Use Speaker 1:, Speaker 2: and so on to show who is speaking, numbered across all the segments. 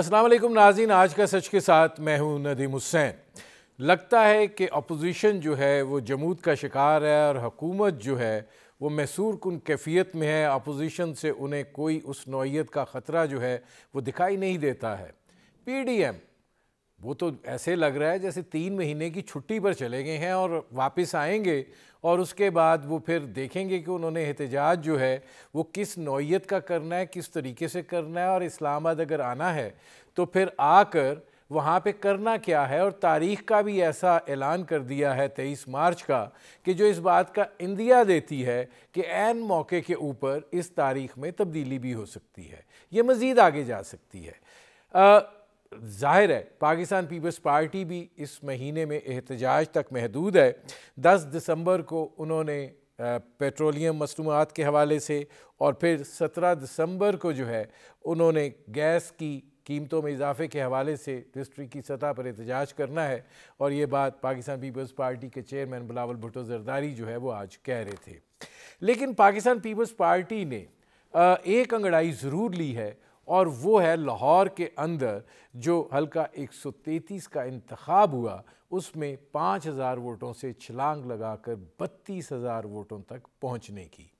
Speaker 1: वालेकुम नाजीन आज का सच के साथ मैं हूँ नदीम हुसैन। लगता है कि अपोजिशन जो है, वो जमूत का शिकार है और हकूमत जो है, वो मैसूर कन कैफियत में है। अपोजिशन से उन्हें कोई उस नौीयत का ख़तरा जो है, वो दिखाई नहीं देता है। पी डी एम वो तो ऐसे लग रहा है जैसे तीन महीने की छुट्टी पर चले गए हैं और वापस आएँगे और उसके बाद वो फिर देखेंगे कि उन्होंने एहतजाज जो है वो किस नौीयत का करना है, किस तरीके से करना है और इस्लामाबाद अगर आना है तो फिर आकर वहाँ पे करना क्या है? और तारीख़ का भी ऐसा ऐलान कर दिया है तेईस मार्च का कि जो इस बात का इंदिया देती है कि एन मौके के ऊपर इस तारीख़ में तब्दीली भी हो सकती है, ये मज़ीद आगे जा सकती है। ज़ाहिर है, पाकिस्तान पीपल्स पार्टी भी इस महीने में एहतजाज तक महदूद है। दस दिसंबर को उन्होंने पेट्रोलियम मसनूआत के हवाले से और फिर सत्रह दिसंबर को जो है, उन्होंने गैस की कीमतों में इजाफे के हवाले से डिस्ट्रिक्ट की सतह पर एहतजाज करना है और ये बात पाकिस्तान पीपल्स पार्टी के चेयरमैन बिलावल भुट्टो जरदारी जो है, वो आज कह रहे थे। लेकिन पाकिस्तान पीपल्स पार्टी ने एक अंगड़ाई ज़रूर ली है और वो है लाहौर के अंदर, जो हल्का 133 का इंतखब हुआ, उसमें 5000 वोटों से छलांग लगाकर बत्तीस हज़ार वोटों तक पहुँचने की।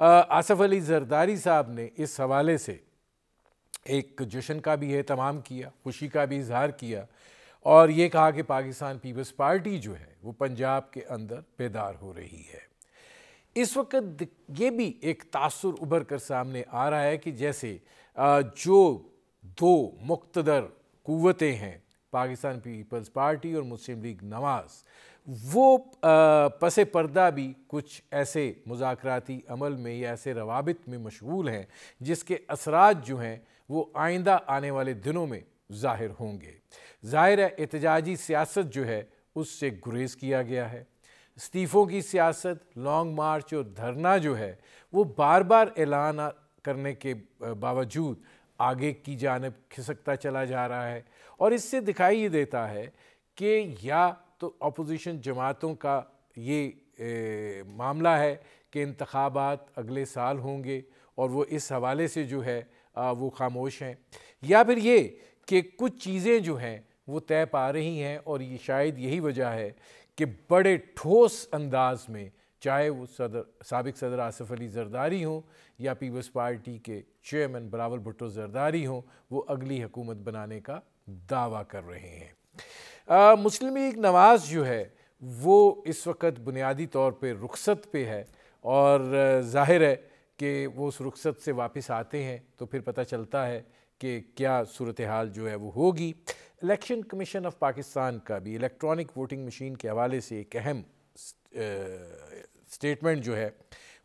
Speaker 1: आसफ़ अली जरदारी साहब ने इस हवाले से एक जश्न का भी अहतमाम किया, खुशी का भी इजहार किया और ये कहा कि पाकिस्तान पीपल्स पार्टी जो है, वो पंजाब के अंदर बेदार हो रही है। इस वक्त ये भी एक तासर उभर कर सामने आ रहा है कि जैसे जो दो मुख्तदर क़वतें हैं, पाकिस्तान पीपल्स पार्टी और मुस्लिम लीग नवाज़, वो पस पर्दा भी कुछ ऐसे मुजाकराती अमल में या ऐसे रवाबित में मशगूल हैं, जिसके असरात जो हैं, वो आइंदा आने वाले दिनों में ज़ाहिर होंगे। ज़ाहिर एहतजाजी सियासत जो है, उससे गुरेज किया गया है। इस्तीफ़ों की सियासत, लॉन्ग मार्च और धरना जो है, वो बार बार ऐलान करने के बावजूद आगे की जानब खिसकता चला जा रहा है। और इससे दिखाई ये देता है कि या तो अपोजिशन जमातों का ये ए, मामला है कि इंतबात अगले साल होंगे और वो इस हवाले से जो है आ, वो खामोश हैं। या फिर ये कि कुछ चीज़ें जो हैं वो तय पा रही हैं और ये शायद यही वजह है कि बड़े ठोस अंदाज में चाहे वो सदर, सबक सदर आसफ़ अली जरदारी हों या पीपल्स पार्टी के चेयरमैन बरावल भुट्टो जरदारी हों, वो अगली हुकूमत बनाने का दावा कर रहे हैं। मुस्लिम लीग नवाज़ जो है, वो इस वक्त बुनियादी तौर पे रुखसत पे है और ज़ाहिर है कि वो उस रुखसत से वापस आते हैं तो फिर पता चलता है कि क्या सूरत हाल जो है वो होगी। इलेक्शन कमीशन ऑफ़ पाकिस्तान का भी, इलेक्ट्रॉनिक वोटिंग मशीन के हवाले से एक अहम स्टेटमेंट जो है,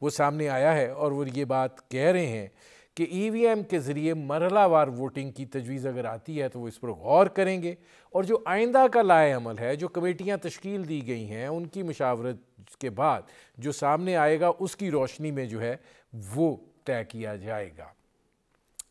Speaker 1: वो सामने आया है और वो ये बात कह रहे हैं कि ईवीएम के ज़रिए मरलावार वोटिंग की तजवीज़ अगर आती है तो वो इस पर गौर करेंगे। और जो आइंदा का लाए अमल है, जो कमेटियाँ तश्कील दी गई हैं, उनकी मशावरत के बाद जो सामने आएगा, उसकी रोशनी में जो है, वो तय किया जाएगा।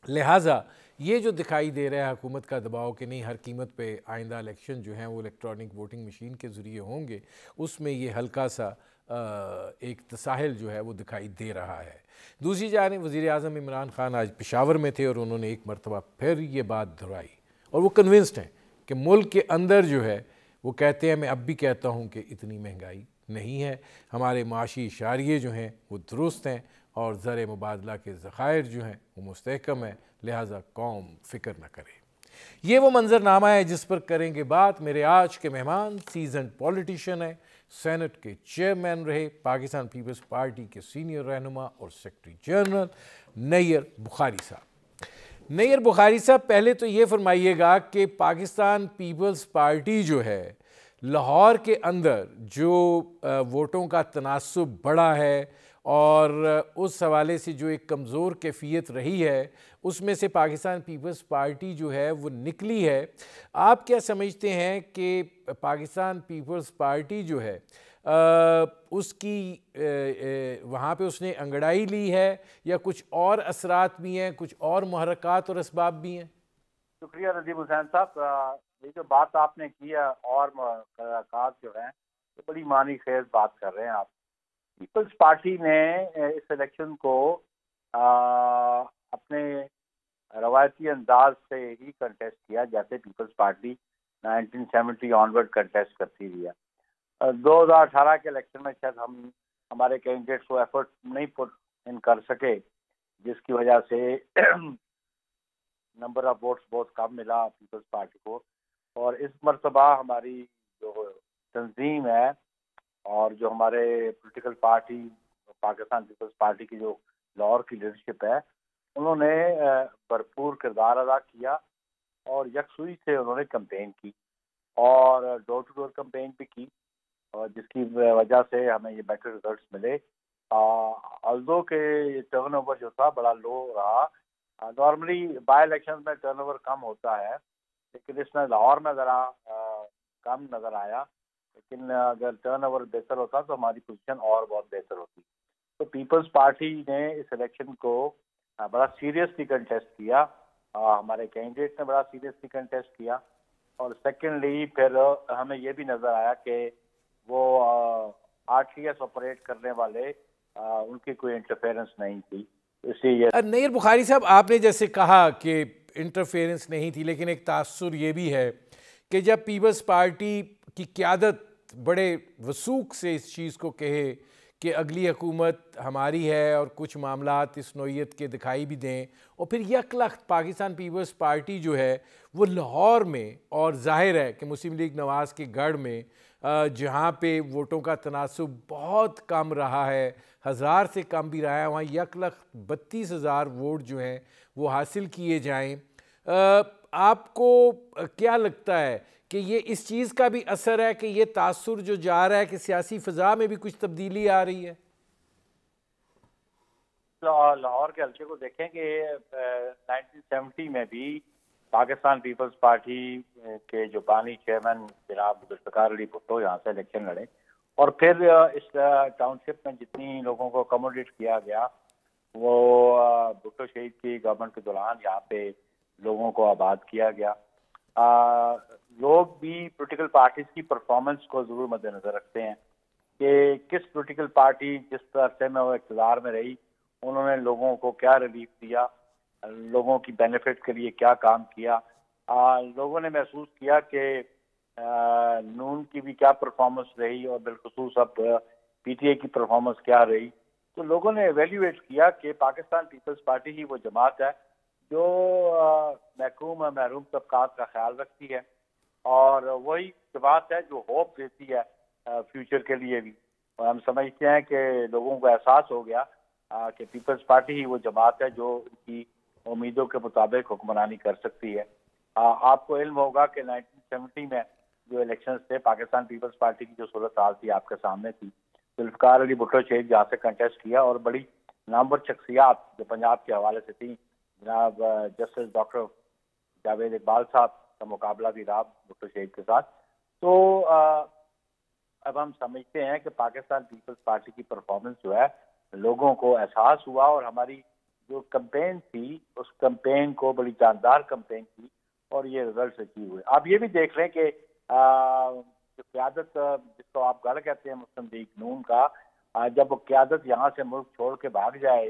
Speaker 1: लिहाजा ये जो दिखाई दे रहा है, हुकूमत का दबाव कि नहीं, हर कीमत पे आइंदा इलेक्शन जो हैं, वो इलेक्ट्रॉनिक वोटिंग मशीन के ज़रिए होंगे, उसमें ये हल्का सा एक तसाहल जो है वो दिखाई दे रहा है। दूसरी जानब वज़ी अजम इमरान खान आज पेशावर में थे और उन्होंने एक मरतबा फिर ये बात दोहराई और वो कन्विंस्ड हैं कि मुल्क के अंदर जो है वो कहते हैं, मैं अब भी कहता हूँ कि इतनी महँगाई नहीं है। हमारे माशी इशारे जो हैं वो दुरुस्त हैं और ज़र मुबादला के ज़ख़ायर जो हैं वो मुस्तकम है, लिहाजा कौम फ़िक्र न करे। ये वो मंजरनामा है जिस पर करेंगे बात। मेरे आज के मेहमान सीज़न पॉलिटिशन है। सेनेट के चेयरमैन रहे, पाकिस्तान पीपल्स पार्टी के सीनियर रहनुमा और सेक्रेटरी जनरल नैयर बुखारी साहब। नैयर बुखारी साहब, पहले तो ये फरमाइएगा कि पाकिस्तान पीपल्स पार्टी जो है, लाहौर के अंदर जो वोटों का तनासब बढ़ा है और उस हवाले से जो एक कमज़ोर कैफियत रही है उसमें से पाकिस्तान पीपल्स पार्टी जो है वो निकली है। आप क्या समझते हैं कि पाकिस्तान पीपल्स पार्टी जो है आ, उसकी वहाँ पे उसने अंगड़ाई ली है या कुछ और असरात भी हैं कुछ और महरक़ात और इसबाब भी हैं?
Speaker 2: शुक्रिया नजीब हुसैन साहब। ये जो बात आपने की है और जो है तो बड़ी मानी खेज बात कर रहे हैं आप। पीपल्स पार्टी ने इस इलेक्शन को आ, अपने रवायती अंदाज से ही कंटेस्ट किया जैसे पीपल्स पार्टी 1970 ऑनवर्ड कंटेस्ट करती रही है। दो हज़ार अठारह के इलेक्शन में शायद हम हमारे कैंडिडेट को एफर्ट नहीं पुट इन कर सके जिसकी वजह से नंबर ऑफ़ वोट्स बहुत कम मिला पीपल्स पार्टी को। और इस मरतबा हमारी जो तंजीम है और जो हमारे political party Pakistan Peoples Party की जो लाहौर की लीडरशिप है, उन्होंने भरपूर किरदार अदा किया और यकसुई से उन्होंने कंपेन की और डोर टू डोर कंपेन भी की और जिसकी वजह से हमें ये बेटर रिजल्ट्स मिले। अल्दो के टर्न ओवर जो था बड़ा लो रहा। नॉर्मली बाई इलेक्शन में टर्न ओवर कम होता है, लेकिन इसमें लाहौर में ज़रा कम नज़र आया। लेकिन अगर टर्न ओवर बेहतर होता तो हमारी पोजीशन और बहुत बेहतर होती। तो पीपल्स पार्टी ने इस इलेक्शन को बड़ा सीरियसली कंटेस्ट किया। हमारे कैंडिडेट ने बड़ा सीरियसली कंटेस्ट किया। और सेकेंडली फिर हमें ये भी नज़र आया कि वो आर टी एस ऑपरेट करने वाले उनकी कोई इंटरफेरेंस नहीं थी।
Speaker 1: इसलिए नईर बुखारी साहब, आपने जैसे कहा कि इंटरफेरेंस नहीं थी, लेकिन एक तासुर ये भी है कि जब पीपल्स पार्टी की क्यादत बड़े वसूख से इस चीज़ को कहे कि अगली हुकूमत हमारी है और कुछ मामला इस नोयत के दिखाई भी दें। और फिर यकलख्त पाकिस्तान पीपल्स पार्टी जो है, वो लाहौर में और ज़ाहिर है कि मुस्लिम लीग नवाज़ के गढ़ में जहाँ पे वोटों का तनासब बहुत कम रहा है, हज़ार से कम भी रहा है, वहाँ एक लख बत्तीस हज़ार वोट जो हैं, वो हासिल किए जाएँ। आपको क्या लगता है कि ये इस चीज़ का भी असर है कि ये तासुर जो जा रहा है कि सियासी फ़ज़ा में भी कुछ तब्दीली आ रही है?
Speaker 2: लाहौर के हल्के को देखें कि 1970 में भी पाकिस्तान पीपल्स पार्टी के जो बानी चेयरमैन जनाब जुल्फ़ार अली भुट्टो यहाँ से इलेक्शन लड़े और फिर इस टाउनशिप में जितनी लोगों को अकोमोडेट किया गया, वो भुट्टो शहीद की गवर्नमेंट के दौरान यहाँ पे लोगों को आबाद किया गया। आ, लोग भी पोलिटिकल पार्टीज़ की परफॉर्मेंस को ज़रूर मद्देनजर रखते हैं कि किस पोलिटिकल पार्टी जिस तरह में वो इकतदार में रही उन्होंने लोगों को क्या रिलीफ दिया लोगों की बेनिफिट के लिए क्या काम किया। आ, लोगों ने महसूस किया कि नून की भी क्या परफॉर्मेंस रही और बिलखसूस अब पीटीए की परफॉर्मेंस क्या रही। तो लोगों ने एवेल्यूएट किया कि पाकिस्तान पीपल्स पार्टी ही वो जमात है जो महकूम महरूम तबकात का ख्याल रखती है और वही जमात है जो होप देती है फ्यूचर के लिए भी। और हम समझते हैं कि लोगों को एहसास हो गया कि पीपल्स पार्टी ही वो जमात है जो उनकी उम्मीदों के मुताबिक हुक्मरानी कर सकती है। आ, आपको इल्म होगा कि 1970 में जो इलेक्शन थे पाकिस्तान पीपल्स पार्टी की जो सूरत हाल थी आपके सामने थी जुल्फकार अली भुट्टो शहीद जहाँ से कंटेस्ट किया और बड़ी नामवर शख्सियात जो पंजाब के हवाले से थी जनाब जस्टिस डॉक्टर जावेद इकबाल साहब का मुकाबला भी रहा भुट्टो शहीद के साथ। तो अब हम समझते हैं कि पाकिस्तान पीपल्स पार्टी की परफॉर्मेंस जो है, लोगों को एहसास हुआ और हमारी जो कंपेन थी, उस कंपेन को बड़ी जानदार कंपेन थी और ये रिज़ल्ट अचीव हुए आप ये भी देख रहे हैं कि जो क्यादत जिसको आप गढ़ कहते हैं मुस्लिम लीग नून का जब वो क्यादत यहाँ से मुल्क छोड़ के भाग जाए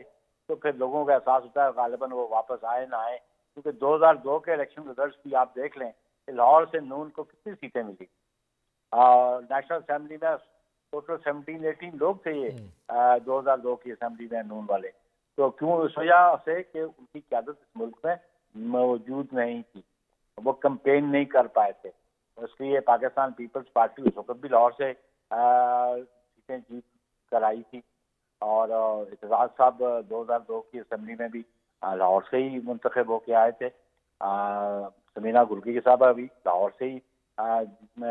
Speaker 2: तो फिर लोगों का एहसास होता है गालिबा वो वापस आए ना आए। क्योंकि 2002 के इलेक्शन रिज़ल्ट भी आप देख लें कि लाहौर से नून को कितनी सीटें मिली। नेशनल असेंबली में टोटल सेवनटीन एटीन लोग थे ये हम्म। दो हज़ार दो की असेंबली में नून वाले। तो क्यों इस वजह से कि उनकी क्यादत इस मुल्क में मौजूद नहीं थी। वो कंपेन नहीं कर पाए थे। इसलिए पाकिस्तान पीपल्स पार्टी उस वक्त भी लाहौर से सीटें जीत कर आई थी। और इतजाज साहब 2002 की असम्बली में भी लाहौर से ही मुंतखब होके आए थे। समीना गुरगी के साहब अभी लाहौर से ही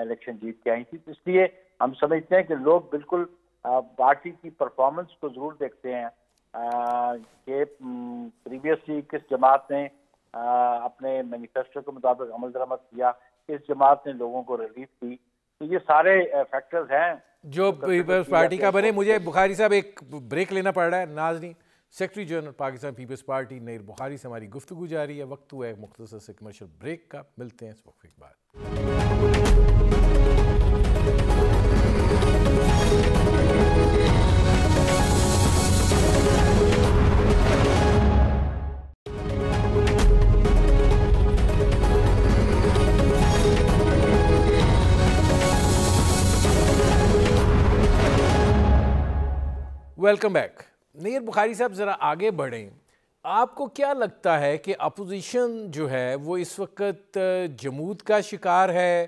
Speaker 2: इलेक्शन जीत के आई थी। तो इसलिए हम समझते हैं कि लोग बिल्कुल पार्टी की परफॉर्मेंस को ज़रूर देखते हैं। कि प्रीवियसली किस जमात ने अपने मैनिफेस्टो के मुताबिक अमल दरामद किया, किस जमात ने लोगों को रिलीफ दी तो ये सारे फैक्टर्स हैं।
Speaker 1: जो पीपल्स पार्टी का बने मुझे बुखारी साहब एक ब्रेक लेना पड़ रहा है Nazni secretary general Pakistan Peoples Party Nayyar Bukhari से हमारी गुफ्तु जारी है वक्त हुआ है मुख्तर से कमर्शल ब्रेक का मिलते हैं इस वक्त बाद वेलकम बैक नैर बुखारी साहब, ज़रा आगे बढ़ें। आपको क्या लगता है कि अपोजिशन जो है, वो इस वक्त जमूद का शिकार है?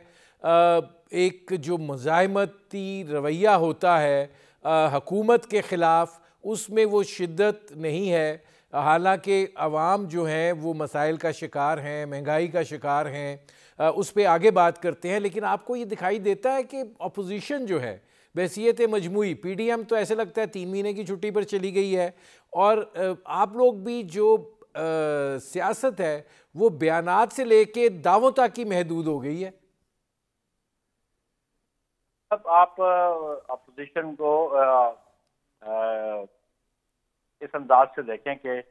Speaker 1: एक जो मजामती रवैया होता है हकूमत के ख़िलाफ़, उसमें वो शिद्दत नहीं है। हालाँकि आवाम जो हैं, वो मसाइल का शिकार हैं, महँगाई का शिकार हैं। उस पर आगे बात करते हैं, लेकिन आपको ये दिखाई देता है कि अपोजिशन जो है बहसीत मजमू पी डी एम तो ऐसे लगता है तीन महीने की छुट्टी पर चली गई है। और आप लोग भी जो आ, सियासत है वो बयानात से लेके दावों तक की महदूद हो गई है।
Speaker 2: अब आप अपोजिशन को आ, आ, इस अंदाज से देखें कि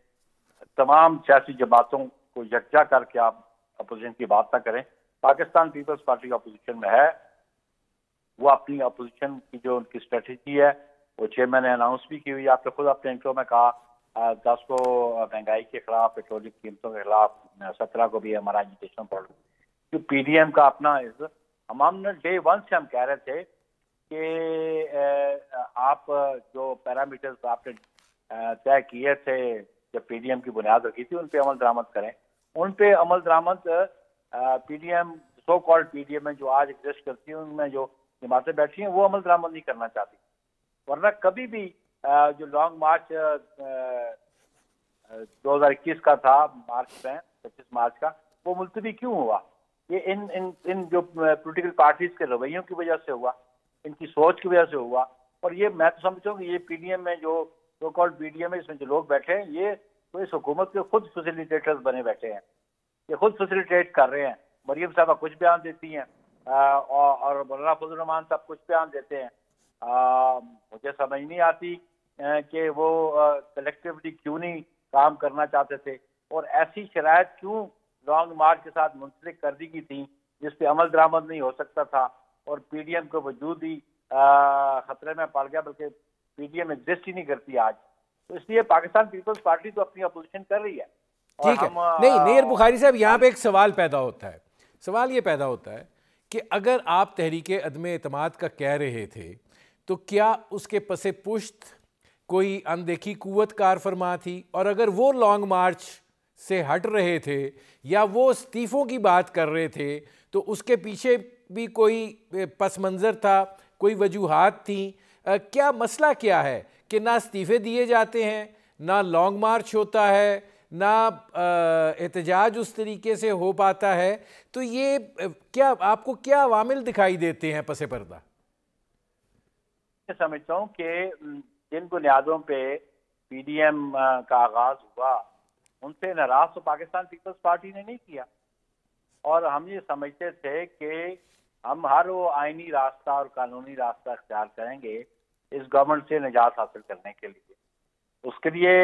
Speaker 2: तमाम सियासी जमातों को यकजा करके आप अपोजिशन की बात ना करें। पाकिस्तान पीपल्स पार्टी अपोजिशन में है। वो अपनी अपोजिशन की जो उनकी स्ट्रेटजी है, वो चेयरमैन ने अनाउंस भी की हुई आपने खुद अपने इंट्रो में कहा दस को महँगाई के खिलाफ पेट्रोलियम कीमतों के खिलाफ सत्रह को भी हमारा एजुकेशन पॉलिसी जो पीडीएम का अपना इस हम हमने डे वन से हम कह रहे थे कि आप जो पैरामीटर्स आपने तय किए थे, जब पीडीएम की बुनियाद रखी थी, उन पे अमल दरामद करें। उन पे अमल दरामद पीडीएम सो कॉल्ड पीडीएम में जो आज एग्जिस्ट करती है, उनमें जो जमातें बैठी हैं, वो अमल दरामद नहीं करना चाहती। वरना कभी भी जो लॉन्ग मार्च दो हज़ार इक्कीस का था, मार्च में, पच्चीस मार्च का, वो मुलतवी क्यों हुआ? ये इन इन इन जो पोलिटिकल पार्टीज़ के रवैयों की वजह से हुआ, इनकी सोच की वजह से हुआ, और ये मैं तो समझता हूँ कि ये पीडीएम में जो सो कॉल्ड पीडीएम है, इसमें जो लोग बैठे हैं, ये तो इस हुकूमत के खुद फैसिलिटेटर्स बने बैठे हैं। ये खुद फैसिलिटेट कर रहे हैं, मरियम साहबा कुछ बयान देती हैं और मौलाना फजलरहमान साहब कुछ बयान देते हैं। आ, मुझे समझ नहीं आती कि वो कलेक्टिवली क्यों नहीं काम करना चाहते थे? और ऐसी शराय क्यों लॉन्ग मार्च के साथ मुंसलिक कर दी गई थी जिस पे अमल दरामद नहीं हो सकता था? और पीडीएम को वजूद ही खतरे में पड़ गया बल्कि पीडीएम एग्जिस्ट ही नहीं करती आज। तो इसलिए पाकिस्तान पीपल्स पार्टी तो अपनी अपोजिशन कर रही है।
Speaker 1: ठीक है। नहीं नेर बुखारी साहब यहाँ पे एक सवाल पैदा होता है। सवाल ये पैदा होता है कि अगर आप तहरीक अदम अतमाद का कह रहे थे तो क्या उसके पसे पुश्त कोई अनदेखी कुत कार फरमा थी? और अगर वो लॉन्ग मार्च से हट रहे थे या वो इस्तीफ़ों की बात कर रहे थे तो उसके पीछे भी कोई पस मंज़र था कोई वजूहत थी? आ, क्या मसला क्या है कि ना इस्तीफ़े दिए जाते हैं ना लॉन्ग मार्च होता है ना एहतजाज उस तरीके से हो पाता है तो ये क्या आपको क्या वामिल दिखाई देते हैं पसे पर्दा
Speaker 2: समझता हूँ कि जिन बुनियादों पे पीडीएम का आगाज़ हुआ, उनसे नाराज़ तो पाकिस्तान पीपल्स पार्टी ने नहीं किया। और हम ये समझते थे कि हम हर वो आईनी रास्ता और कानूनी रास्ता अख्तियार करेंगे इस गवर्नमेंट से निजात हासिल करने के लिए। उसके लिए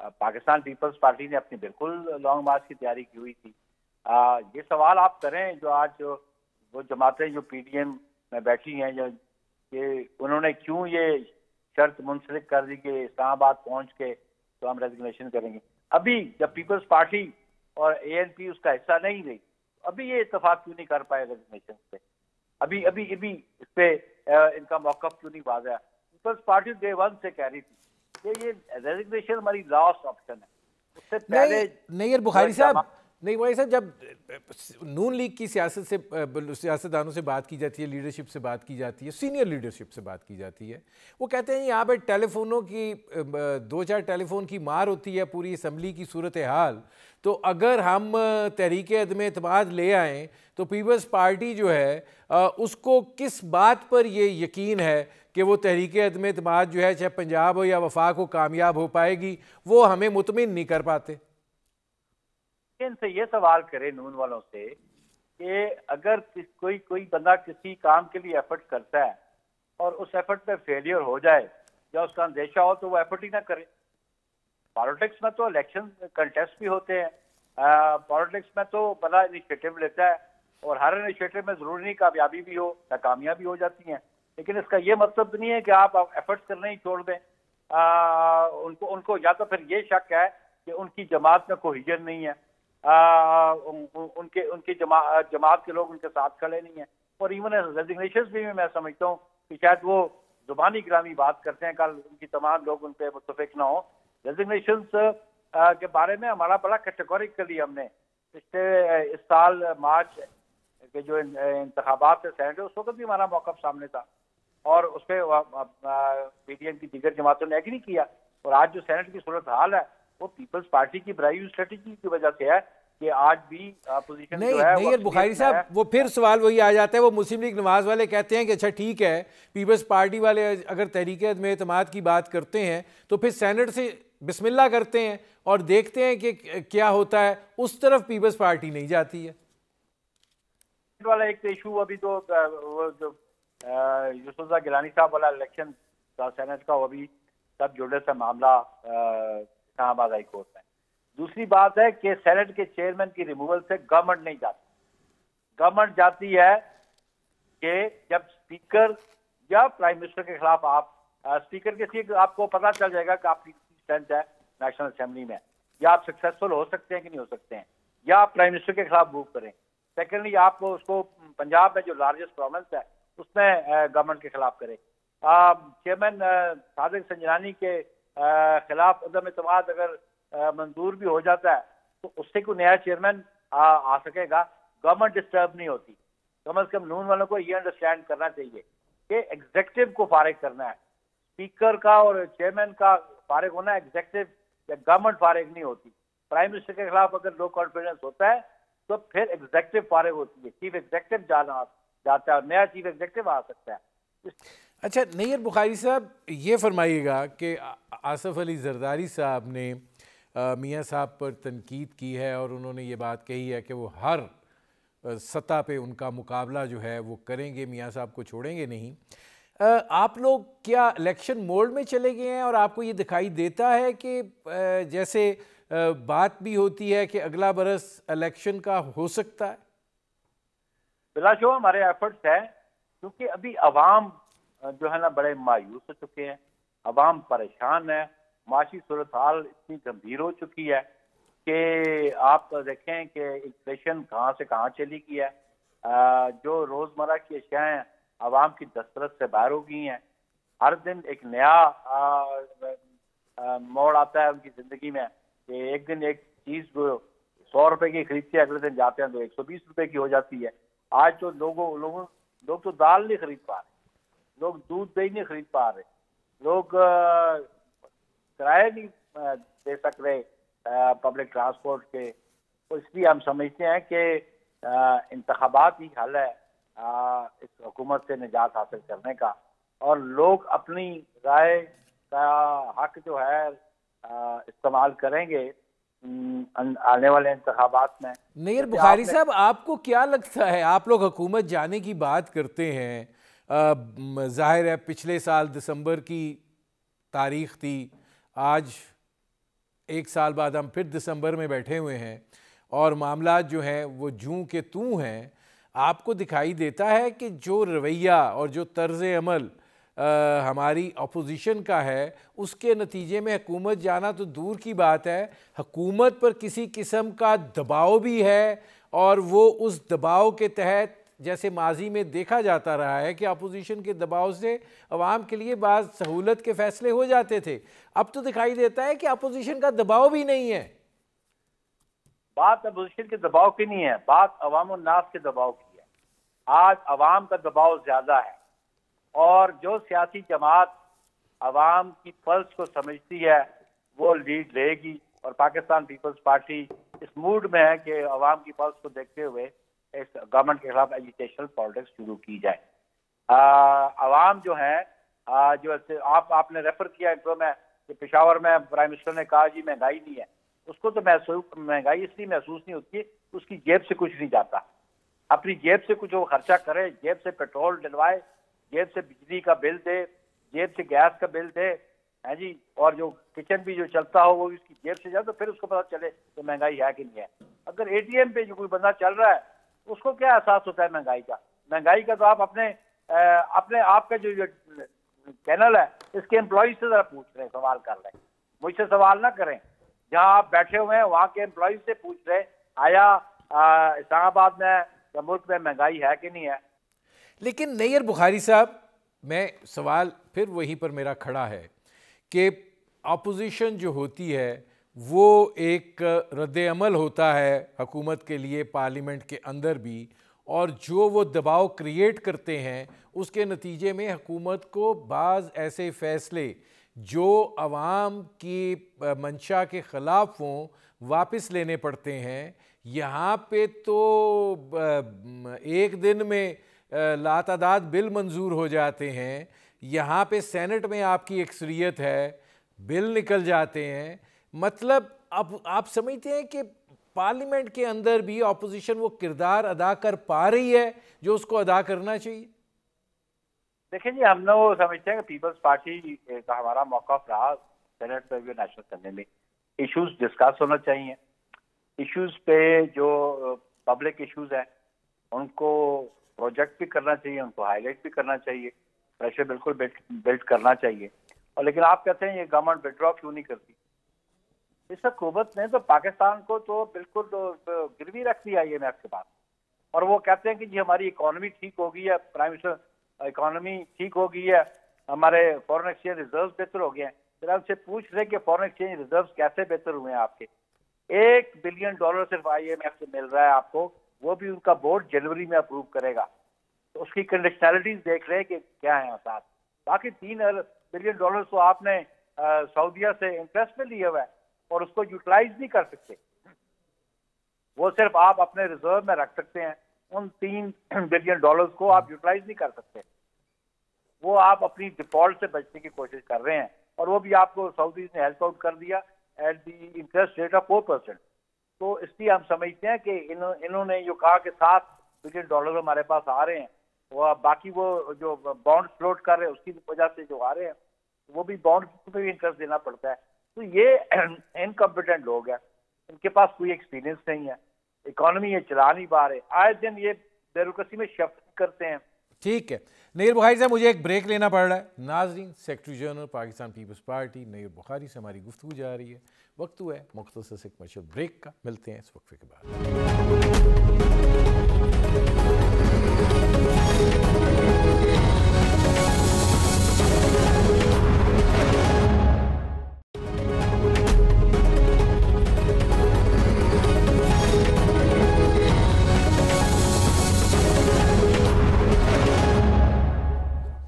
Speaker 2: पाकिस्तान पीपल्स पार्टी ने अपनी बिल्कुल लॉन्ग मार्च की तैयारी की हुई थी। आ, ये सवाल आप करें जो आज वो जमातें जो पीडीएम में बैठी हैं जो कि उन्होंने क्यों ये शर्त मुंसलिक कर दी कि इस्लामाबाद पहुँच के तो हम रेजिग्नेशन करेंगे। अभी जब पीपल्स पार्टी और एएनपी उसका हिस्सा नहीं रही अभी ये इतफाक क्यों नहीं कर पाए रेजिग्नेशन पे? अभी अभी अभी इस पे इनका मौकफ क्यों नहीं बाजा पीपल्स पार्टी डे वन से कह रही थी। ये रेजिग्नेशन हमारी लास्ट ऑप्शन है।
Speaker 1: उससे पहले नहीं यार बुखारी साहब नहीं, वही सर, जब, नून लीग की सियासत से, सियासतदानों से बात की जाती है, लीडरशिप से बात की जाती है, सीनियर लीडरशिप से बात की जाती है, वो कहते हैं, यहाँ पर टेलीफोनों की, दो चार टेलीफोन की मार होती है पूरी असम्बली की सूरत हाल तो अगर हम, तहरीक अदम अतमाद ले आएँ तो पीपल्स पार्टी जो है उसको किस बात पर ये यकीन है कि वो तहरीक अदम अतमाद जो है, चाहे पंजाब हो या वफाक हो, कामयाब हो पाएगी, वो हमें मुतमिन नहीं कर पाते?
Speaker 2: इनसे ये सवाल करें नून वालों से कि अगर कोई कोई बंदा किसी काम के लिए एफर्ट करता है और उस एफर्ट में फेलियर हो जाए या उसका अंदेशा हो तो वो एफर्ट ही ना करे। पॉलिटिक्स में तो इलेक्शन कंटेस्ट भी होते हैं। पॉलिटिक्स में तो बड़ा इनिशिएटिव लेता है और हर इनिशिएटिव में ज़रूरी नहीं कामयाबी भी हो या कामयाबी हो जाती हैं। लेकिन इसका ये मतलब नहीं है कि आप एफर्ट्स करना ही छोड़ दें। आ, उनको उनको या तो फिर ये शक है कि उनकी जमात में कोहिजन नहीं है। आ, उन, उनके जमा जमात के लोग उनके साथ खड़े नहीं है। और इवन रेजिग्नेशन भी मैं समझता हूँ कि शायद वो जुबानी ग्रामी बात करते हैं कल उनकी तमाम लोग उन पर मुतफिक ना हो। रेजिग्नेशन के बारे में हमारा बड़ा कैटेगोरिकली हमने। पिछले इस साल मार्च के जो इंतबात से सेनेट उस वक्त भी हमारा मौका सामने था। और उस पर पी टी एम की दिगर जमातों ने एग्री किया। और आज जो सेनेट की सूरत हाल है वो पीपल्स पार्टी की ब्राइव स्ट्रेटेजी की वजह से है कि आज भी
Speaker 1: अपोजिशन नहीं नहीं यार बुखारी साहब वो फिर सवाल वही आ जाता है वो मुस्लिम लीग नवाज़ वाले कहते हैं कि अच्छा ठीक है पीपल्स पार्टी वाले अगर तहरीक में अतमाद की बात करते हैं तो फिर सेनेट से बिस्मिल्लाह करते हैं और देखते हैं कि क्या होता है उस तरफ़ पीपल्स पार्टी नहीं जाती है।
Speaker 2: वाला एक इशू अभी तो वो जो यूसुफा गिलानी साहब वाला इलेक्शन का सेनेट का वो भी सब जुड़े से मामला इस्लामाबाद हाई कोर्ट में। दूसरी बात है कि सेनेट के चेयरमैन की रिमूवल से गवर्नमेंट नहीं जाती। गवर्नमेंट जाती है कि जब स्पीकर या प्राइम मिनिस्टर के खिलाफ आप स्पीकर के सी आपको पता चल जाएगा कि आपकी स्ट्रेंथ है नेशनल असेंबली में। या आप सक्सेसफुल हो सकते हैं कि नहीं हो सकते हैं। या आप प्राइम मिनिस्टर के खिलाफ मूव करें। सेकेंडली, आप उसको, पंजाब में जो लार्जेस्ट प्रोविंस है, उसमें गवर्नमेंट के खिलाफ करें। चेयरमैन सादिक संजरानी के खिलाफ अदम अतमाद अगर मंजूर भी हो जाता है तो उससे कोई नया चेयरमैन आ, आ सकेगा। गवर्नमेंट डिस्टर्ब नहीं होती। कम अज कम नून वालों को ये अंडरस्टैंड करना चाहिए कि एग्जेक्टिव को फारिग करना है। स्पीकर का और चेयरमैन का फारिग होना एग्जेक्टिव या गवर्नमेंट फारिग नहीं होती। प्राइम मिनिस्टर के खिलाफ अगर लो कॉन्फिडेंस होता है तो फिर एग्जेक्टिव फारिग होती है। चीफ एग्जेक्टिव जाना जाता है और नया चीफ एग्जेक्टिव आ सकता है।
Speaker 1: अच्छा नैयर बुखारी साहब ये फरमाइएगा कि आसफ़ अली जरदारी साहब ने मियाँ साहब पर तनकीद की है और उन्होंने ये बात कही है कि वो हर सतह पे उनका मुकाबला जो है वो करेंगे, मियाँ साहब को छोड़ेंगे नहीं। आप लोग क्या इलेक्शन मोड में चले गए हैं और आपको ये दिखाई देता है कि जैसे बात भी होती है कि अगला बरस इलेक्शन का हो सकता है?
Speaker 2: बिलाशो हमारे एफर्ट्स हैं, क्योंकि अभी आवाम जो है ना, बड़े मायूस हो चुके हैं। अवाम परेशान है। माशी सूरत हाल इतनी गंभीर हो चुकी है कि आप देखें कि इन्फ्लेशन कहाँ से कहाँ चली गई है। जो रोज़मर्रा की अशियाएँ आवाम की दस्तरत से बाहर हो गई हैं। हर दिन एक नया मोड़ आता है उनकी ज़िंदगी में कि एक दिन एक चीज़ सौ रुपए की खरीदते अगले दिन जाते हैं तो एक सौ बीस रुपए की हो जाती है। आज तो लोगों लोगों, लोग तो दाल नहीं खरीद पा रहे, लोग दूध दही नहीं खरीद पा रहे। लोग किराए नहीं दे सक रहे पब्लिक ट्रांसपोर्ट के। तो इसलिए हम समझते हैं कि इंतबात ही हल है इस हुकूमत से निजात हासिल करने का। और लोग अपनी राय का हक जो है इस्तेमाल करेंगे आने वाले इंतबात में।
Speaker 1: नैर बुखारी साहब आपको क्या लगता है? आप लोग हुकूमत जाने की बात करते हैं ज़ाहिर है पिछले साल दिसंबर की तारीख थी। आज एक साल बाद हम फिर दिसंबर में बैठे हुए हैं और मामला जो हैं वो जूं के तू हैं। आपको दिखाई देता है कि जो रवैया और जो तर्ज अमल आ, हमारी अपोजिशन का है उसके नतीजे में हुकूमत जाना तो दूर की बात है। हुकूमत पर किसी किस्म का दबाव भी है और वो उस दबाव के तहत जैसे माजी में देखा जाता रहा है कि अपोजिशन के दबाव से अवाम के लिए बाद सहूलत के फैसले हो जाते थे। अब तो दिखाई देता है कि अपोजिशन का दबाव भी नहीं है।
Speaker 2: बात अपोजिशन के दबाव की नहीं है, बात अवाम नास के दबाव की है। आज अवाम का दबाव ज़्यादा है और जो सियासी जमात अवाम की पल्स को समझती है, वो लीड लेगी और पाकिस्तान पीपल्स पार्टी इस मूड में है कि अवाम की पल्स को देखते हुए इस गवर्नमेंट के खिलाफ एजुकेशनल पॉलिटिक्स शुरू की जाए। आवाम जो है आ, जो आप आपने रेफर किया इंट्रो में कि पिशावर में प्राइम मिनिस्टर ने कहा जी महँगाई नहीं है। उसको तो महसूस महँगाई इसलिए महसूस नहीं होती उसकी जेब से कुछ नहीं जाता। अपनी जेब से कुछ वो खर्चा करे जेब से पेट्रोल डलवाए जेब से बिजली का बिल दे जेब से गैस का बिल दे है जी? और जो किचन भी जो चलता हो वो भी उसकी जेब से जाए तो फिर उसको पता चले तो महँगाई है कि नहीं है। अगर एटीएम पे जो कोई बंदा चल रहा है उसको क्या एहसास होता है महँगाई का? महँगाई का तो आप अपने आ, अपने आप का जो चैनल है इसके एम्प्लॉज से जरा पूछ रहे सवाल कर रहे मुझसे सवाल ना करें। जहाँ आप बैठे हुए हैं वहाँ के एम्प्लॉज से पूछ रहे आया इस्लामाबाद में या मुल्क में महँगाई है कि नहीं है?
Speaker 1: लेकिन नैयर बुखारी साहब मैं सवाल फिर वहीं पर मेरा खड़ा है कि अपोजिशन जो होती है वो एक रद्द अमल होता है हकूमत के लिए, पार्लियामेंट के अंदर भी, और जो वो दबाव क्रिएट करते हैं, उसके नतीजे में हकूमत को बाज़ ऐसे फ़ैसले जो आवाम की मंशा के ख़िलाफ़ हों, वापस लेने पड़ते हैं। यहाँ पे तो एक दिन में लातादाद बिल मंजूर हो जाते हैं। यहाँ पे सेनेट में आपकी अक्सरियत है, बिल निकल जाते हैं। मतलब अब आप समझते हैं कि पार्लियामेंट के अंदर भी ऑपोजिशन वो किरदार अदा कर पा रही है जो उसको अदा करना चाहिए?
Speaker 2: देखिए जी, हम लोग समझते हैं कि पीपल्स पार्टी का हमारा मौका रहा सेनेट में भी नेशनल करने में। इश्यूज़ डिस्कस होना चाहिए। इश्यूज़ पे जो पब्लिक इश्यूज़ हैं, उनको प्रोजेक्ट भी करना चाहिए, उनको हाईलाइट भी करना चाहिए। प्रेशर बिल्कुल बिल्ड करना चाहिए। और लेकिन आप कहते हैं ये गवर्नमेंट विड्रॉ क्यों नहीं करती? इस हुकूमत ने तो पाकिस्तान को तो बिल्कुल तो, तो गिरवी रख दिया आई एम के पास और वो कहते हैं कि जी हमारी इकोनॉमी ठीक हो गई है प्राइम मिनिस्टर इकोनॉमी ठीक हो गई है हमारे फॉरेन एक्सचेंज रिज़र्व बेहतर हो गए हैं। फिर आपसे पूछ रहे कि फॉरेन एक्सचेंज रिज़र्व कैसे बेहतर हुए हैं आपके? एक बिलियन डॉलर सिर्फ़ आईएमएफ से मिल रहा है आपको वो भी उनका बोर्ड जनवरी में अप्रूव करेगा। तो उसकी कंडीशनलिटीज देख रहे हैं कि क्या है साथ बाकी तीन बिलियन डॉलर तो आपने सऊदिया से इंटरेस्ट में लिया हुआ है। और उसको यूटिलाइज नहीं कर सकते। वो सिर्फ़ आप अपने रिज़र्व में रख सकते हैं। उन तीन बिलियन डॉलर्स को आप यूटिलाइज नहीं कर सकते। वो आप अपनी डिफ़ॉल्ट से बचने की कोशिश कर रहे हैं। और वो भी आपको सऊदी ने हेल्प आउट कर दिया at the interest rate of four percent तो इसलिए हम समझते हैं कि इन, इन्होंने जो कहा कि सात बिलियन डॉलर हमारे पास आ रहे हैं वो बाकी वो जो बॉन्ड फ्लोट कर रहे हैं उसकी वजह से जो आ रहे हैं वो भी बॉन्ड पे भी इंटरेस्ट देना पड़ता है। तो ये इनकम्पिटेंट लोग हैं। इनके पास कोई एक्सपीरियंस नहीं है। इकोनॉमी ये चला नहीं पा रहे। आए दिन ये ब्यूरोक्रेसी में शिफ्ट करते हैं।
Speaker 1: ठीक है। नईर बुखारी साहब, मुझे एक ब्रेक लेना पड़ रहा है। नाजरीन secretary general Pakistan Peoples Party Nayyar Bukhari से हमारी गुफ्तु जा रही है। वक्त हुआ है मुख्तर से कमर्शियल ब्रेक का। मिलते हैं इस वक्फे के बाद।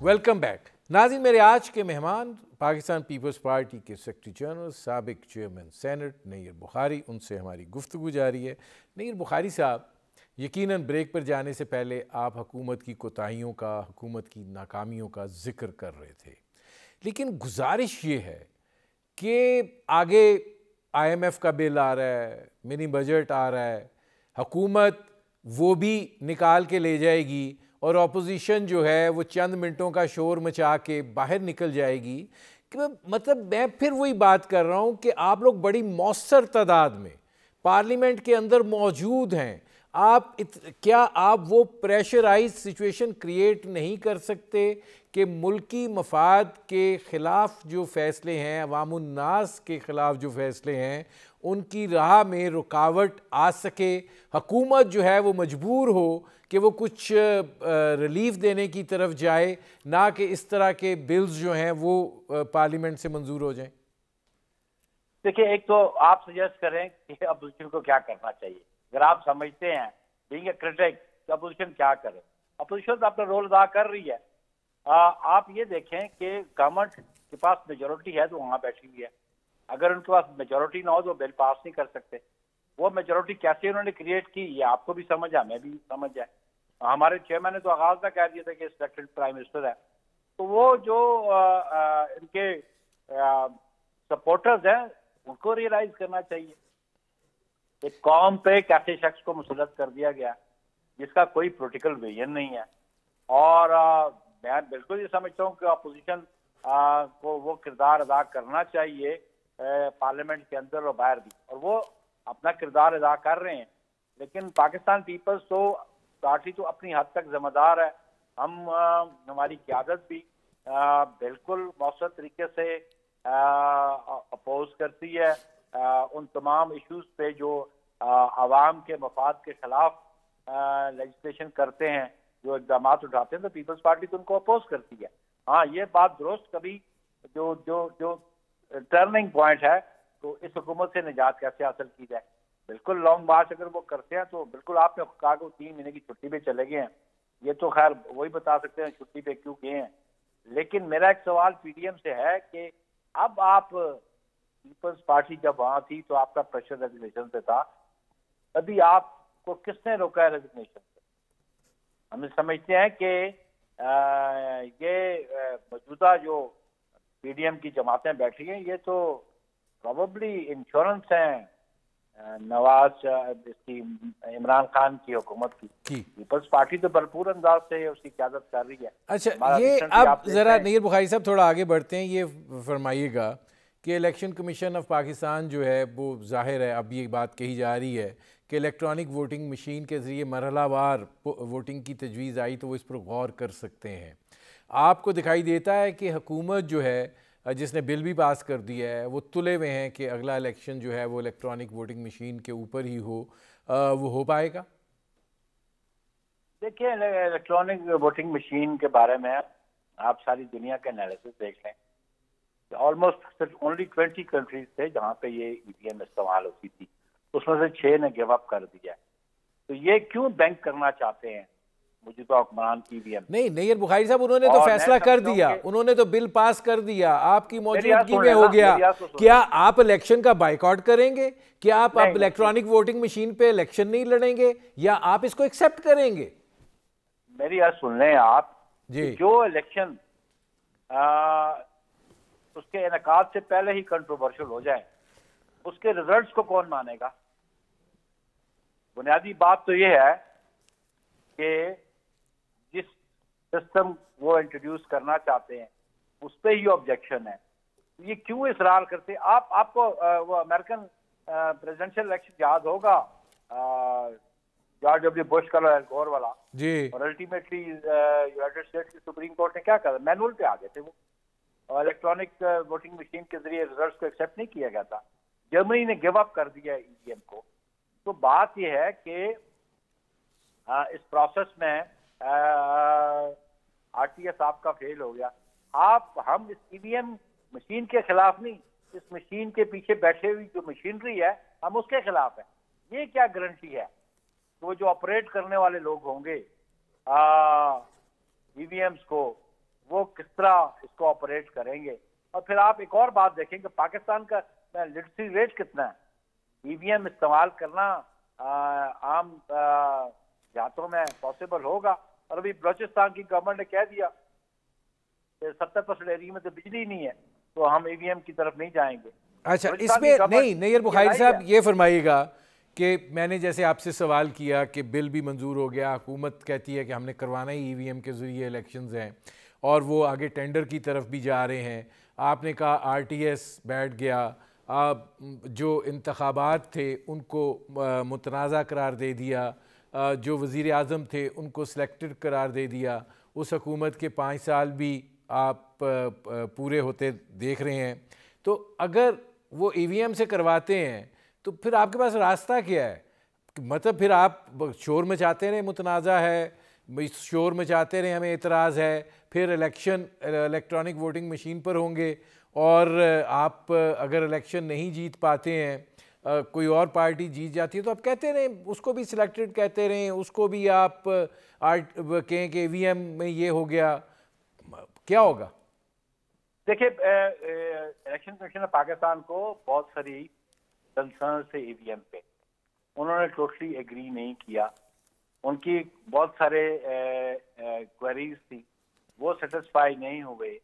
Speaker 1: वेलकम बैक नाजिन, मेरे आज के मेहमान, पाकिस्तान पीपल्स पार्टी के सेक्रेटरी जनरल, सबक चेयरमैन, सैनट, नईर बुखारी, उनसे हमारी गुफ्तु जारी है। नईर बुखारी साहब, यकीनन ब्रेक पर जाने से पहले आप हुकूमत की कोताहियों का, हुकूमत की नाकामियों का ज़िक्र कर रहे थे। लेकिन गुजारिश ये है कि आगे आईएमएफ का बिल आ रहा है, मिनी बजट आ रहा है, हुकूमत वो भी निकाल के ले जाएगी और अपोजिशन जो है वो चंद मिनटों का शोर मचा के बाहर निकल जाएगी। कि मतलब मैं फिर वही बात कर रहा हूँ कि आप लोग बड़ी मौसर तादाद में पार्लियामेंट के अंदर मौजूद हैं। आप इत, क्या आप वो प्रेशराइज सिचुएशन क्रिएट नहीं कर सकते कि मुल्की मफाद के ख़िलाफ़ जो फ़ैसले हैं अवामनास के ख़िलाफ़ जो फ़ैसले हैं उनकी राह में रुकावट आ सके हकूमत जो है वो मजबूर हो कि वो कुछ रिलीफ देने की तरफ़ जाए ना कि इस तरह के बिल्स जो हैं वो पार्लियामेंट से मंजूर हो जाएँ।
Speaker 2: देखिए एक तो आप सजेस्ट करें कि अपोजिशन को क्या करना चाहिए। अगर आप समझते हैं बीइंग ए क्रिटिक तो अपोजिशन क्या करे? अपोजिशन तो अपना रोल अदा कर रही है। आ, आप ये देखें कि गवर्नमेंट के पास मेजोरिटी है तो वहाँ बैठी हुई है। अगर उनके पास मेजोरिटी ना हो तो बिल पास नहीं कर सकते। वो मेजोरिटी कैसे उन्होंने क्रिएट की ये आपको भी समझ है मैं भी समझ है। हमारे चेयरमैन ने तो आगाज़ में कह दिया था कि सिलेक्टेड प्राइम मिनिस्टर है। तो वो जो आ, आ, इनके सपोर्टर्स हैं उनको रियलाइज़ करना चाहिए। एक कौम पे कैसे शख्स को मुसलत कर दिया गया जिसका कोई पोलिटिकल विजन नहीं है। और आ, मैं बिल्कुल ये समझता हूँ कि अपोजिशन को वो किरदार अदा करना चाहिए। पार्लियामेंट के अंदर और बाहर भी। और वो अपना किरदार अदा कर रहे हैं। लेकिन पाकिस्तान पीपल्स तो पार्टी तो अपनी हद तक जिम्मेदार है। हम हमारी क्यादत भी बिल्कुल मौसर तरीके से अपोज करती है। आ, उन तमाम इश्यूज़ पे जो आवाम के मफाद के खिलाफ लेजिस्लेशन करते हैं जो इकदाम उठाते हैं तो पीपल्स पार्टी तो उनको अपोज करती है। हाँ ये बात दुरुस्त कभी जो जो जो टर्निंग पॉइंट है तो इस हुकूमत से निजात कैसे हासिल की जाए? बिल्कुल लॉन्ग मार्च अगर वो करते हैं तो बिल्कुल आपने कहा कि तीन महीने की छुट्टी पे चले गए हैं। ये तो खैर वही बता सकते हैं छुट्टी पे क्यों गए हैं। लेकिन मेरा एक सवाल पीडीएम से है कि अब आप पीपल्स पार्टी जब वहाँ थी तो आपका प्रेशर रेजिग्नेशन से था। अभी आपको किसने रोका है रेजिग्नेशन से हम समझते हैं कि ये मौजूदा जो पीडीएम की जमातें बैठी हैं ये तो प्रॉबली इंश्योरेंस हैं नवाज़ इसकी इमरान खान की हुकूमत की। पीपल्स पार्टी तो भरपूर अंदाज से उसकी क्यादत कर रही है।
Speaker 1: अच्छा ये अब जरा नीर बुखारी साहब थोड़ा आगे बढ़ते हैं ये फरमाइएगा कि इलेक्शन कमीशन ऑफ़ पाकिस्तान जो है वो ज़ाहिर है अब ये बात कही जा रही है कि इलेक्ट्रॉनिक वोटिंग मशीन के ज़रिए मरहलावार वोटिंग की तजवीज़ आई तो वो इस पर गौर कर सकते हैं। आपको दिखाई देता है कि हुकूमत जो है, जिसने बिल भी पास कर दिया है, वो तुले हुए हैं कि अगला इलेक्शन जो है वो इलेक्ट्रॉनिक वोटिंग मशीन के ऊपर ही हो वो हो पाएगा?
Speaker 2: देखिए इलेक्ट्रॉनिक वोटिंग मशीन के बारे में आप सारी दुनिया का एनालिसिस देख लें। ऑलमोस्ट सिर्फ़ ओनली ट्वेंटी कंट्रीज़ थे जहाँ पे ये ईवीएम इस्तेमाल होती थी। उसमें से छह ने गिव अप कर दिया। तो ये क्यों बैंक करना चाहते हैं? मौजूदा हुक्मरान ईवीएम
Speaker 1: नहीं नैयर बुखारी साहब उन्होंने तो फैसला कर दिया। उन्होंने तो बिल पास कर दिया। आपकी मौजूदगी में हो गया। क्या आप इलेक्शन का बाइकआउट करेंगे? क्या आप अब इलेक्ट्रॉनिक वोटिंग मशीन पे इलेक्शन नहीं लड़ेंगे? या आप इसको एक्सेप्ट करेंगे?
Speaker 2: मेरी यार सुन लें आप जी। जो इलेक्शन उसके इनका से पहले ही कंट्रोवर्शियल हो जाए उसके रिजल्ट्स को कौन मानेगा? बुनियादी बात तो ये है कि सिस्टम वो इंट्रोड्यूस करना चाहते हैं। उस पर ही ऑब्जेक्शन है। ये क्यों इसरार करते आप आपको वो अमेरिकन प्रेसिडेंशियल इलेक्शन याद होगा। जॉर्ज डब्ल्यू बुश का गोर वाला।
Speaker 1: जी।
Speaker 2: और अल्टीमेटली यूनाइटेड स्टेट्स की सुप्रीम कोर्ट ने क्या करा? मैनुअल पे आ गए थे वो। और इलेक्ट्रॉनिक वोटिंग मशीन के ज़रिए रिज़ल्ट को एक्सेप्ट नहीं किया गया था। जर्मनी ने गिव अप कर दिया ईवीएम को। तो बात यह है कि इस प्रोसेस में आरटीएस आपका फेल हो गया। आप हम इस ईवीएम मशीन के खिलाफ नहीं इस मशीन के पीछे बैठे हुई जो मशीनरी है हम उसके खिलाफ है। ये क्या गारंटी है? तो जो ऑपरेट करने वाले लोग होंगे ईवीएम्स को वो किस तरह इसको ऑपरेट करेंगे? और फिर आप एक और बात देखेंगे पाकिस्तान का लिटरेसी रेट कितना है? ईवीएम इस्तेमाल करना आ, आम जातों में पॉसिबल होगा और अभी बलोचिस्तान की गवर्नमेंट ने कह दिया कि सत्तर परसेंट एरिया में तो बिजली नहीं है तो हम ईवीएम की तरफ़ नहीं जाएँगे।
Speaker 1: अच्छा इसमें नहीं नैयर बुखारी साहब ये फरमाइएगा कि मैंने जैसे आपसे सवाल किया कि बिल भी मंजूर हो गया हुकूमत कहती है कि हमने करवाना ही ईवीएम के ज़रिए इलेक्शंस हैं और वो आगे टेंडर की तरफ़ भी जा रहे हैं। आपने कहा आरटीएस बैठ गया आप जो इंतबात थे उनको मुतनाज़ा करार दे दिया जो वज़ी अजम थे, उनको सिलेक्टेड करार दे दिया। उस हकूमत के पाँच साल भी आप पूरे होते देख रहे हैं। तो अगर वो ई वी एम से करवाते हैं तो फिर आपके पास रास्ता क्या है? मतलब फिर आप शोर मचाते रहे, मुतनाज़ा है शोर मचाते रहे, हमें एतराज़ है, फिर इलेक्शन इलेक्ट्रॉनिक वोटिंग मशीन पर होंगे, और आप अगर इलेक्शन नहीं जीत पाते हैं कोई और पार्टी जीत जाती है तो आप कहते रहें, उसको भी सिलेक्टेड कहते रहें, उसको भी आप आर्ट कहें कि ई में ये हो गया। क्या होगा?
Speaker 2: देखिए इलेक्शन कमीशन ऑफ़ पाकिस्तान को बहुत सारी कंसर्न से ईवीएम पे। उन्होंने टोटली एग्री नहीं किया। उनकी बहुत सारे क्वेरीज थी। वो सेटिस्फाई नहीं हुए।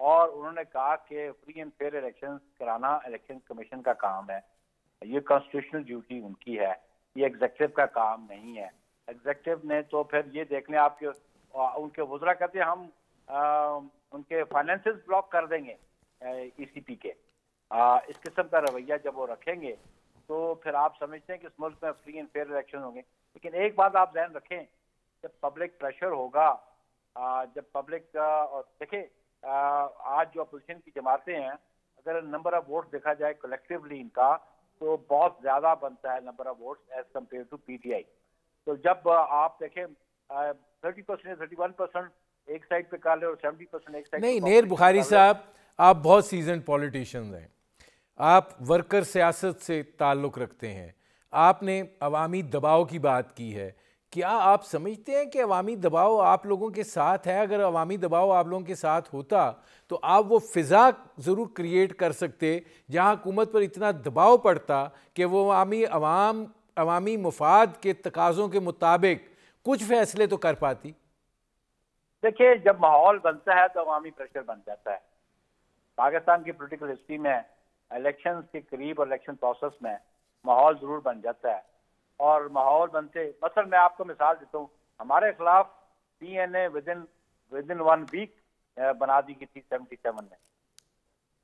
Speaker 2: और उन्होंने कहा कि फ्री एंड फेयर इलेक्शन कराना इलेक्शन कमीशन का काम है। ये कॉन्स्टिट्यूशनल ड्यूटी उनकी है ये एग्जेक्टिव का काम नहीं है। एग्जेक्टिव ने तो फिर ये देख लें आपके उनके वजरा कहते हैं हम आ, उनके फाइनेंसेस ब्लॉक कर देंगे ईसीपी के। आ, इस किस्म का रवैया जब वो रखेंगे तो फिर आप समझते हैं कि इस मुल्क में फ्री एंड फेयर इलेक्शन होंगे। लेकिन एक बात आप ध्यान रखें जब पब्लिक प्रेशर होगा आ, जब पब्लिक और देखें आज जो अपोजिशन की जमातें हैं अगर नंबर ऑफ़ वोट देखा जाए कलेक्टिवली इनका तो बहुत ज़्यादा बनता है number of votes as compared to PTI तो जब आप देखें thirty percent thirty one percent एक साइड पे काले और सेवेंटी परसेंट एक साइड
Speaker 1: नहीं नेर बुखारी साहब आप बहुत सीज़न पॉलिटिशियन हैं। आप वर्कर सियासत से ताल्लुक़ रखते हैं। आपने अवामी दबाव की बात की है। क्या आप समझते हैं कि अवामी दबाव आप लोगों के साथ है? अगर अवामी दबाव आप लोगों के साथ होता तो आप वो फ़िज़ा ज़रूर क्रिएट कर सकते, जहाँ हुकूमत पर इतना दबाव पड़ता कि वो अवामी अवाम अवामी मुफाद के तकाज़ों के मुताबिक कुछ फैसले तो कर पाती।
Speaker 2: देखिए, जब माहौल बनता है तो अवामी प्रेशर बन जाता है। पाकिस्तान की पोलिटिकल हिस्ट्री में इलेक्शन के करीब और इलेक्शन प्रोसेस में, माहौल ज़रूर बन जाता है। और माहौल बनते। मसल मैं आपको मिसाल देता हूँ। हमारे खिलाफ P N A within within one week बना दी गई थी सेवेंटी सेवन में।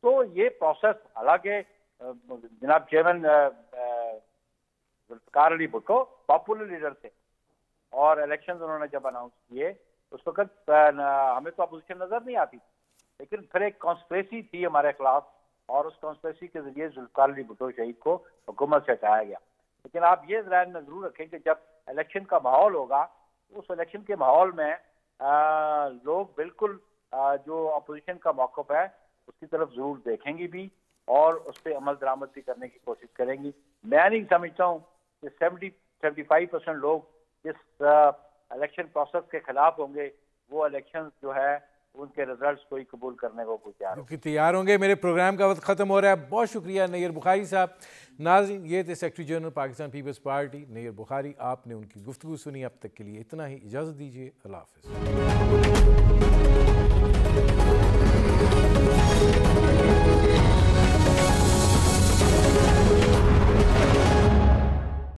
Speaker 2: तो ये प्रोसेस हालाँकि जनाब chairman Zulfikar Ali Bhutto popular leader थे और इलेक्शन उन्होंने जब अनाउंस किए, उस वक्त हमें तो अपोजिशन नज़र नहीं आती लेकिन फिर एक कॉन्स्परेसी थी हमारे खिलाफ और उस कॉन्स्परेसी के ज़रिए जुल्फकार अली भुट्टो शहीद को हुकूमत से हटाया गया। लेकिन आप ये जहन में ज़रूर रखें कि जब इलेक्शन का माहौल होगा उस इलेक्शन के माहौल में आ, लोग बिल्कुल आ, जो अपोजिशन का मौकफ है उसकी तरफ़ ज़रूर देखेंगी भी और उस पर अमल दरामद भी करने की कोशिश करेंगी। मैं नहीं समझता हूँ कि सेवेंटी सेवेंटी फाइव परसेंट लोग जिस इलेक्शन प्रोसेस के खिलाफ होंगे। वो इलेक्शन जो है उनके रिजल्ट्स को ही कबूल करने को तैयार
Speaker 1: क्योंकि तैयार होंगे। मेरे प्रोग्राम का वक्त ख़त्म हो रहा है। बहुत शुक्रिया नैयर बुखारी साहब। नाजिन ये थे secretary general Pakistan Peoples Party Nayyar Bukhari आपने उनकी गुफ्तु सुनी। अब तक के लिए इतना ही। इजाज़त दीजिए। अल्लाह हाफ़